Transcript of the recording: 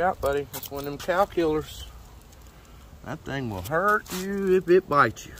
Out, buddy. It's one of them cow killers. That thing will hurt you if it bites you.